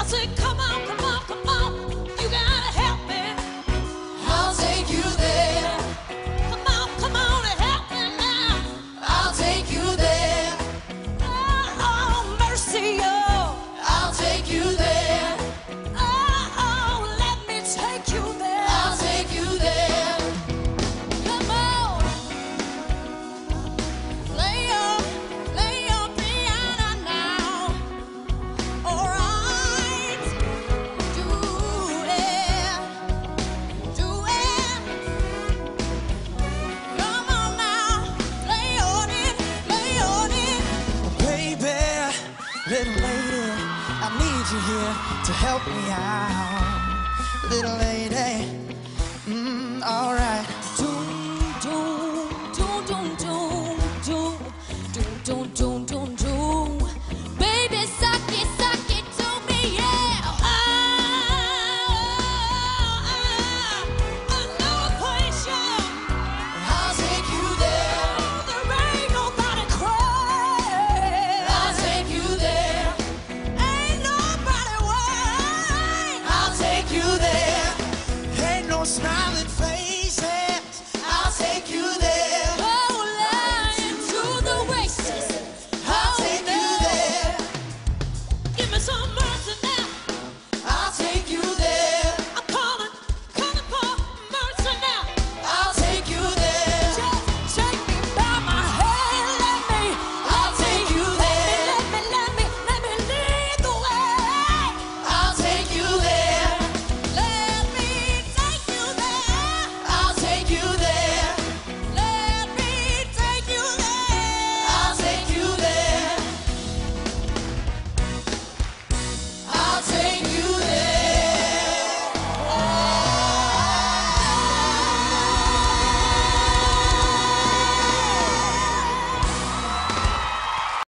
I said, come on, come on. Little lady, I need you here to help me out. Little your smile.